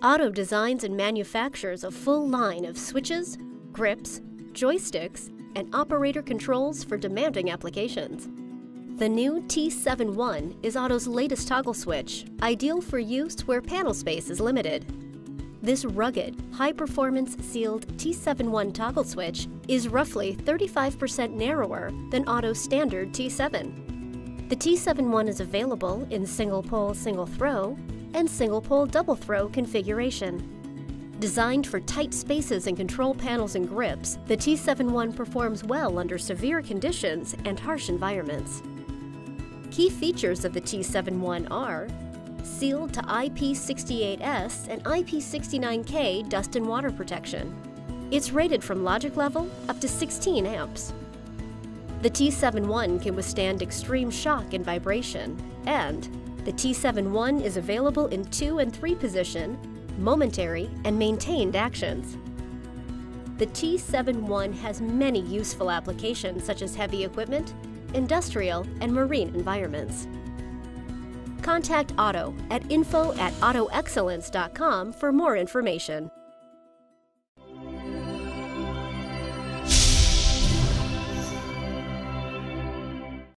Otto designs and manufactures a full line of switches, grips, joysticks, and operator controls for demanding applications. The new T71 is Otto's latest toggle switch, ideal for use where panel space is limited. This rugged, high-performance sealed T71 toggle switch is roughly 35% narrower than Otto's standard T7. The T71 is available in single-pole single-throw and single-pole double-throw configuration. Designed for tight spaces and control panels and grips, the T71 performs well under severe conditions and harsh environments. Key features of the T71 are sealed to IP68S and IP69K dust and water protection. It's rated from logic level up to 16 amps. The T71 can withstand extreme shock and vibration, and the T71 is available in 2 and 3 position, momentary, and maintained actions. The T71 has many useful applications such as heavy equipment, industrial, and marine environments. Contact Otto at info at autoexcellence.com for more information.